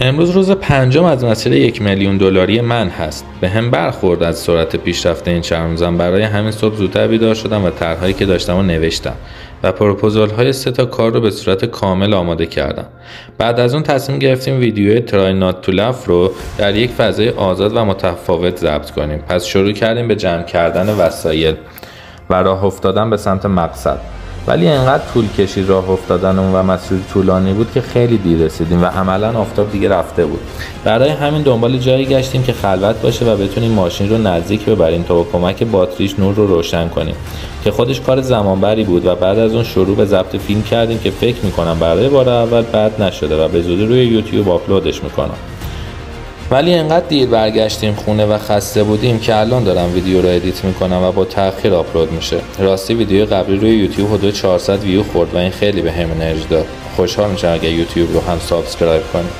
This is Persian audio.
امروز روز پنجم از مسیر یک میلیون دلاری من هست. به هم برخورد از سرعت پیشرفت این چند روزم برای همین صبح زودتر بیدار شدم و طرحهایی که داشتم و نوشتم و پروپوزال های سه تا کار رو به صورت کامل آماده کردم. بعد از اون تصمیم گرفتیم ویدیوی ترای نات تو لف رو در یک فضای آزاد و متفاوت ضبط کنیم. پس شروع کردیم به جمع کردن وسایل و راه افتادن به سمت مقصد. ولی انقدر طول کشید راه افتادن و مسیر طولانی بود که خیلی دیر رسیدیم و عملا آفتاب دیگه رفته بود. برای همین دنبال جایی گشتیم که خلوت باشه و بتونیم ماشین رو نزدیک ببریم تا با کمک باتریش نور رو روشن کنیم. که خودش کار زمانبری بود و بعد از اون شروع به ضبط فیلم کردیم که فکر می‌کنم برای بار اول بد نشده و به زودی روی یوتیوب آپلودش می‌کنم. ولی انقدر دیر برگشتیم خونه و خسته بودیم که الان دارم ویدیو رو edit می‌کنم و با تاخیر آپلود میشه. راستی ویدیو قبلی روی یوتیوب حدود 400 ویو خورد و این خیلی به هم انرژی داد. خوشحال میشم اگه یوتیوب رو هم سابسکرایب کنید